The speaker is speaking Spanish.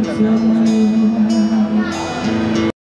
Gracias.